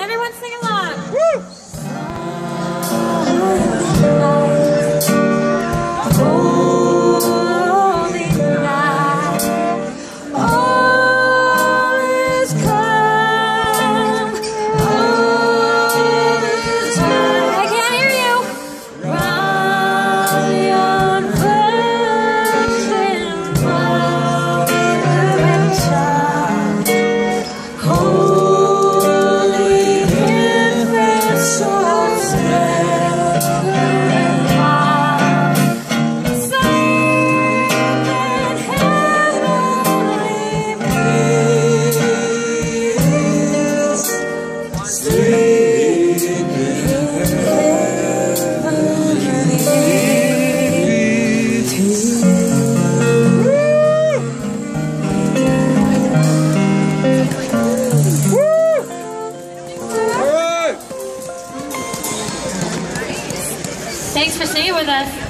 Everyone's singing. Thanks for singing with us.